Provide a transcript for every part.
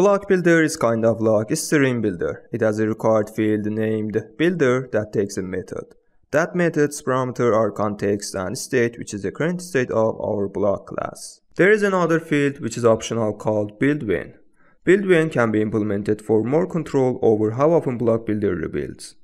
Bloc Builder is kind of like a stream builder. It has a required field named builder that takes a method. That method's parameter are context and state which is the current state of our bloc class. There is another field which is optional called build when. Build when can be implemented for more control over how often bloc builder rebuilds.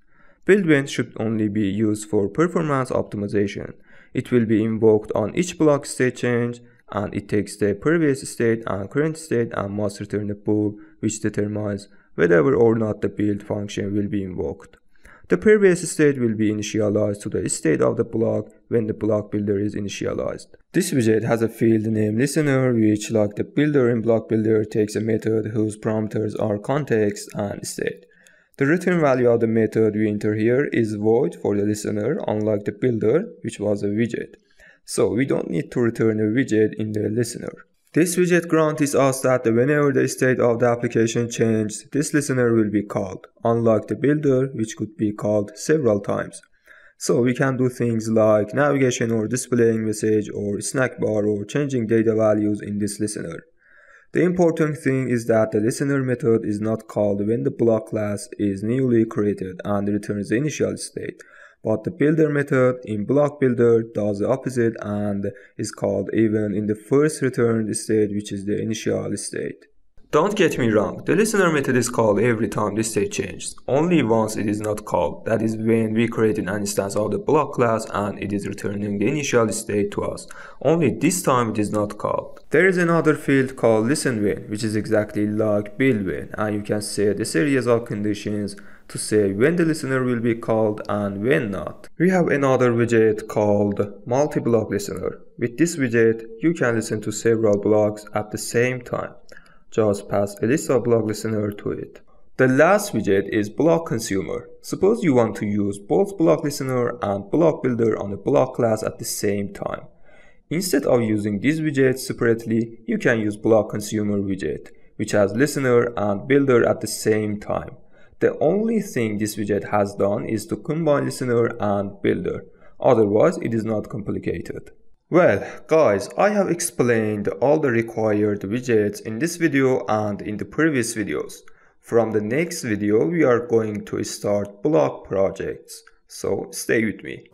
Build when should only be used for performance optimization. It will be invoked on each bloc state change and it takes the previous state and current state and must return a bool which determines whether or not the build function will be invoked. The previous state will be initialized to the state of the bloc when the bloc builder is initialized. This widget has a field named listener which like the builder in bloc builder takes a method whose parameters are context and state. The return value of the method we enter here is void for the listener unlike the builder which was a widget. So we don't need to return a widget in the listener. This widget guarantees us that whenever the state of the application changes, this listener will be called, unlike the builder which could be called several times. So we can do things like navigation or displaying message or snack bar or changing data values in this listener. The important thing is that the listener method is not called when the bloc class is newly created and returns the initial state, but the builder method in bloc builder does the opposite and is called even in the first returned state which is the initial state. Don't get me wrong, the listener method is called every time the state changes. Only once it is not called, that is when we create an instance of the bloc class and it is returning the initial state to us. Only this time it is not called. There is another field called listen when, which is exactly like build when, and you can set a series of conditions to say when the listener will be called and when not. We have another widget called multi-bloc listener. With this widget, you can listen to several blocs at the same time. Just pass a list of bloc listener to it. The last widget is bloc consumer. Suppose you want to use both bloc listener and bloc builder on a bloc class at the same time. Instead of using these widgets separately, you can use bloc consumer widget, which has listener and builder at the same time. The only thing this widget has done is to combine listener and builder. Otherwise, it is not complicated. Well, guys, I have explained all the required widgets in this video and in the previous videos. From the next video, we are going to start bloc projects. So stay with me.